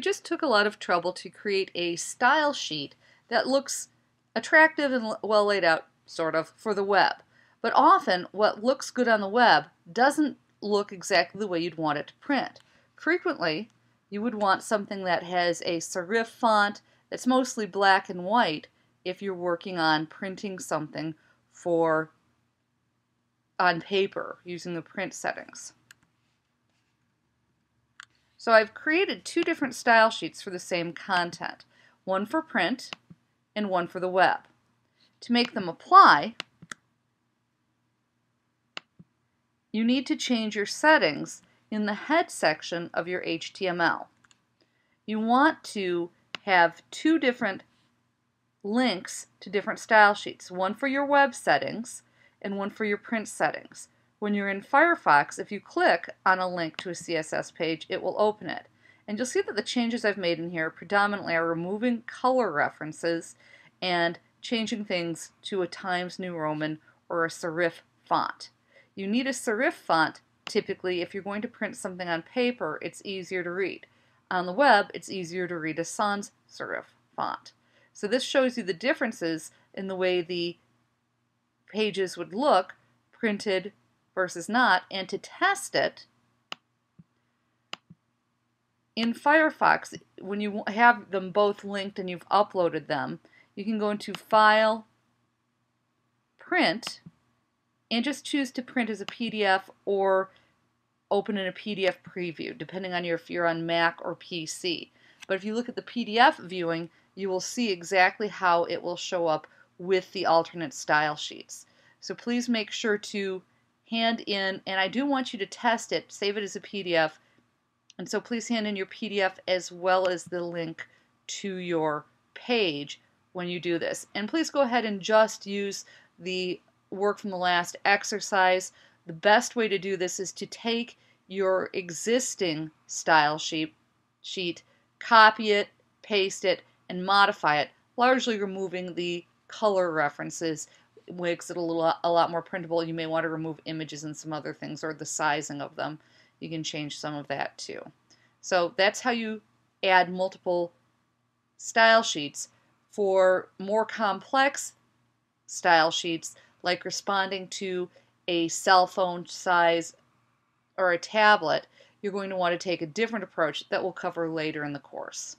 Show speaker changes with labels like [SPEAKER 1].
[SPEAKER 1] just took a lot of trouble to create a style sheet that looks attractive and well laid out, sort of, for the web. But often, what looks good on the web doesn't look exactly the way you'd want it to print. Frequently, you would want something that has a serif font that's mostly black and white if you're working on printing something for on paper using the print settings. So I've created two different style sheets for the same content, one for print and one for the web. To make them apply, you need to change your settings in the head section of your HTML. You want to have two different links to different style sheets, one for your web settings and one for your print settings. When you're in Firefox, if you click on a link to a CSS page, it will open it. And you'll see that the changes I've made in here predominantly are removing color references and changing things to a Times New Roman or a serif font. You need a serif font typically if you're going to print something on paper, it's easier to read. On the web, it's easier to read a sans serif font. So this shows you the differences in the way the pages would look printed versus not, and to test it, in Firefox, when you have them both linked and you've uploaded them, you can go into File, Print, and just choose to print as a PDF or open in a PDF preview, depending on your, if you're on Mac or PC. But if you look at the PDF viewing, you will see exactly how it will show up with the alternate style sheets. So please make sure to hand in, and I do want you to test it, save it as a PDF, and so please hand in your PDF as well as the link to your page when you do this. And please go ahead and just use the work from the last exercise. The best way to do this is to take your existing style sheet, sheet copy it, paste it, and modify it, largely removing the color references makes it a little a lot more printable. You may want to remove images and some other things or the sizing of them. You can change some of that too. So that's how you add multiple style sheets. For more complex style sheets, like responding to a cell phone size or a tablet, you're going to want to take a different approach that we'll cover later in the course.